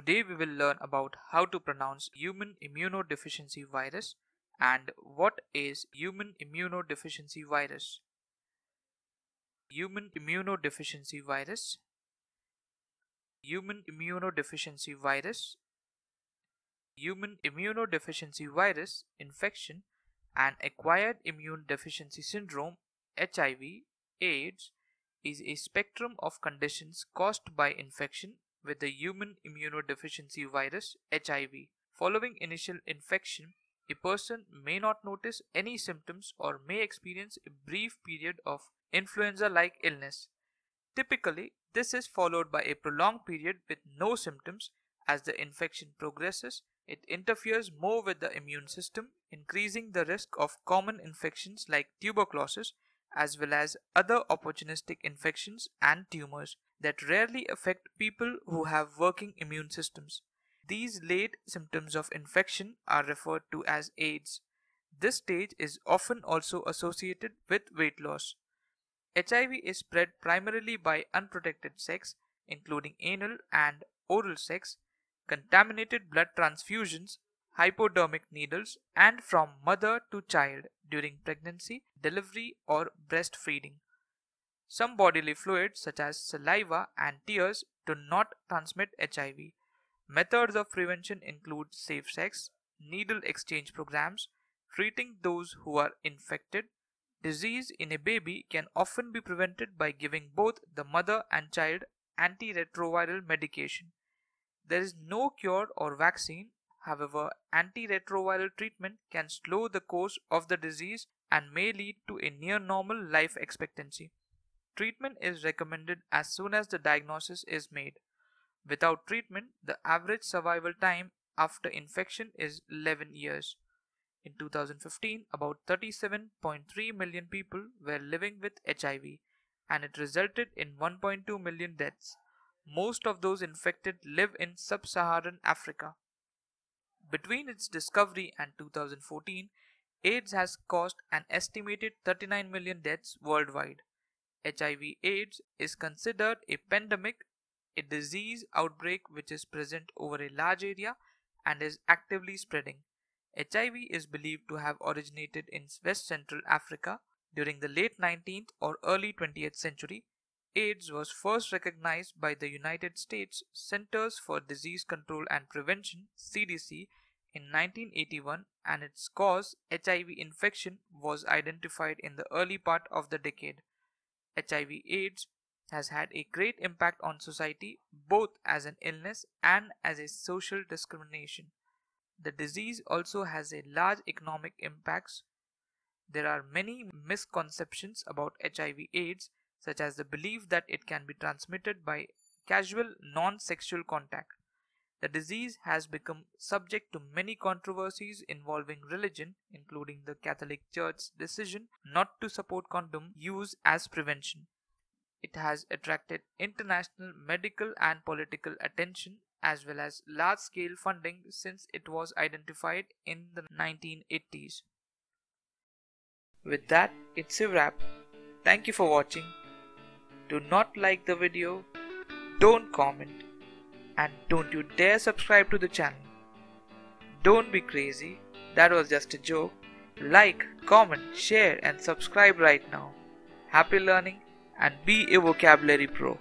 Today we will learn about how to pronounce human immunodeficiency virus and what is human immunodeficiency virus. Human immunodeficiency virus Human immunodeficiency virus Human immunodeficiency virus infection and acquired immune deficiency syndrome HIV AIDS is a spectrum of conditions caused by infection with the human immunodeficiency virus HIV. Following initial infection, a person may not notice any symptoms or may experience a brief period of influenza-like illness. Typically, this is followed by a prolonged period with no symptoms. As the infection progresses, it interferes more with the immune system, increasing the risk of common infections like tuberculosis as well as other opportunistic infections and tumors that rarely affect people who have working immune systems. These late symptoms of infection are referred to as AIDS. This stage is often also associated with weight loss. HIV is spread primarily by unprotected sex, including anal and oral sex, contaminated blood transfusions, hypodermic needles, and from mother to child during pregnancy, delivery, or breastfeeding. Some bodily fluids, such as saliva and tears, do not transmit HIV. Methods of prevention include safe sex, needle exchange programs, treating those who are infected. Disease in a baby can often be prevented by giving both the mother and child antiretroviral medication. There is no cure or vaccine. However, antiretroviral treatment can slow the course of the disease and may lead to a near normal life expectancy. Treatment is recommended as soon as the diagnosis is made. Without treatment, the average survival time after infection is 11 years. In 2015, about 37.3 million people were living with HIV and it resulted in 1.2 million deaths. Most of those infected live in sub-Saharan Africa. Between its discovery and 2014, AIDS has caused an estimated 39 million deaths worldwide. HIV AIDS is considered a pandemic, a disease outbreak which is present over a large area and is actively spreading. HIV is believed to have originated in West Central Africa during the late 19th or early 20th century. AIDS was first recognized by the United States Centers for Disease Control and Prevention CDC in 1981 and its cause HIV infection was identified in the early part of the decade. HIV AIDS has had a great impact on society both as an illness and as a social discrimination. The disease also has a large economic impacts. There are many misconceptions about HIV AIDS such as the belief that it can be transmitted by casual non-sexual contact. The disease has become subject to many controversies involving religion, including the Catholic Church's decision not to support condom use as prevention. It has attracted international medical and political attention as well as large scale funding since it was identified in the 1980s. With that, it's a wrap. Thank you for watching. Do not like the video, don't comment and don't you dare subscribe to the channel. Don't be crazy, that was just a joke. Like, comment, share and subscribe right now. Happy learning and be a vocabulary pro.